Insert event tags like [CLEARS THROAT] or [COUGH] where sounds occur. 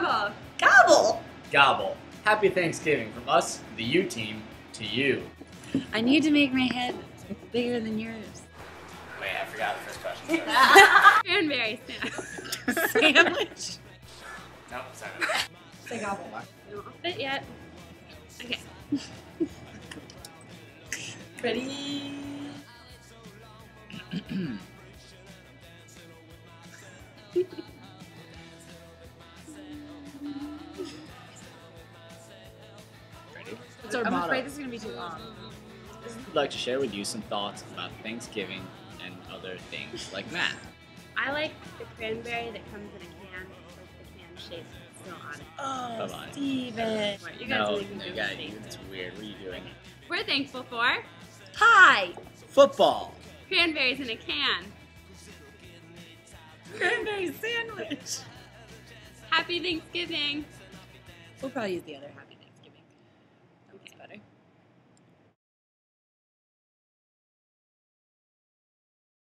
Gobble. Gobble. Gobble. Happy Thanksgiving from us, the U team, to you. I need to make my head bigger than yours. Wait, I forgot the first question. [LAUGHS] Cranberry sandwich. Sandwich. [LAUGHS] nope, sorry. Say gobble. Don't fit yet. Okay. [LAUGHS] Ready? [CLEARS THROAT] I'm motto. afraid this is gonna be too long. I'd like to share with you some thoughts about Thanksgiving and other things like math. I like the cranberry that comes in a can with the can shape still on it. Oh, Bye-bye. Steven. You guys no, really can no, do you got the you. same. It's weird. What are you doing? We're thankful for Hi. Football. cranberries in a can. Cranberry sandwich. Happy Thanksgiving. We'll probably use the other happy.